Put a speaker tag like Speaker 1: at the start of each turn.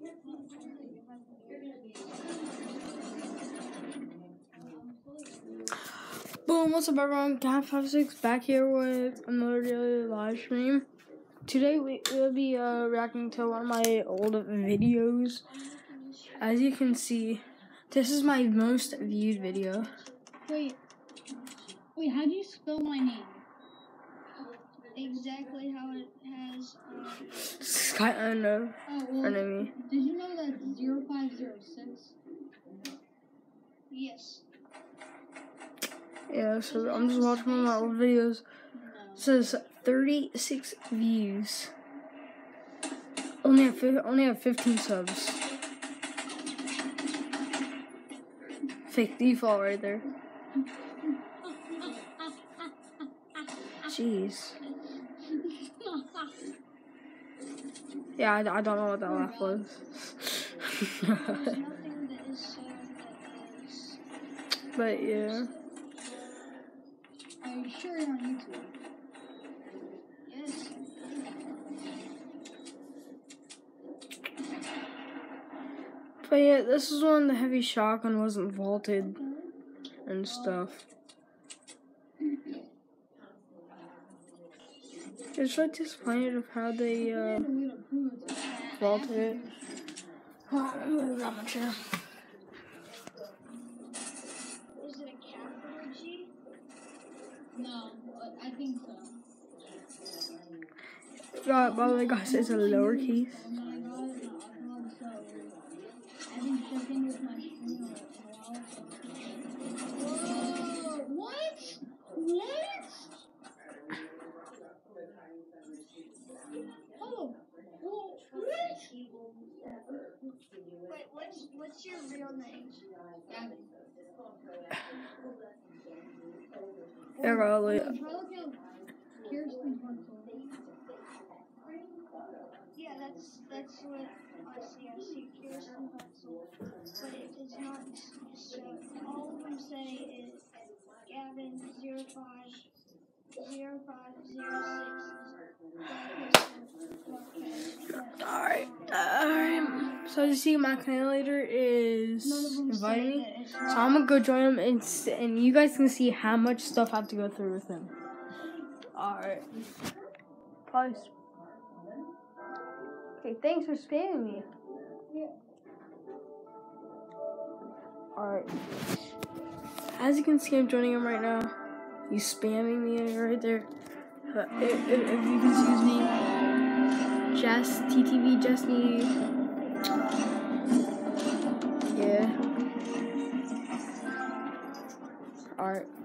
Speaker 1: Boom, what's up everyone? Cat56 back here with another daily live stream. Today we will be uh, reacting to one of my old videos. As you can see, this is my most viewed video.
Speaker 2: Wait, wait, how do you spell my name?
Speaker 3: Exactly how it has. Uh,
Speaker 1: Sky, I know.
Speaker 2: Oh, well,
Speaker 1: name.
Speaker 2: did you know that 0506?
Speaker 3: yes.
Speaker 1: Yeah, so I'm just watching one of my old videos.
Speaker 2: No.
Speaker 1: It says 36 views. Only have, only have 15 subs. Fake default right there. Jeez. Yeah, I, I don't know what that laugh was.
Speaker 3: There's nothing that is said that is.
Speaker 1: but yeah.
Speaker 2: Are you sure you're on YouTube?
Speaker 3: Yes.
Speaker 1: But yeah, this is when the heavy shotgun wasn't vaulted and stuff. It's like disappointed of how they uh,
Speaker 2: There's a way to prove it's a cat.
Speaker 1: vaulted it. Oh, I'm gonna move out my chair.
Speaker 3: Is it a capital G?
Speaker 2: No, I think so.
Speaker 1: Uh, by the way, guys, it's a lowercase.
Speaker 2: And then I got it, and I uploaded so I've been checking with my stream in a while. Whoa! What? What? Oh, well, what?
Speaker 3: Wait, what's your real name?
Speaker 2: Gavin.
Speaker 1: Yeah, probably.
Speaker 2: Try looking up Kirsten Hartzell.
Speaker 3: Yeah, that's that's what I see. I see Kirsten Hudson, but it does not show. All of them say is Gavin zero five zero five zero six.
Speaker 1: So as you see, my clan leader is
Speaker 3: None of them
Speaker 1: inviting me. So. I'm gonna go join him, and, and you guys can see how much stuff I have to go through with him. Alright. Probably. Okay, thanks for spamming me. Alright. As you can see, I'm joining him right now. He's spamming me right there. Uh, if, if, if you can his name, Jess, TTV, Jesse. Yeah. Alright.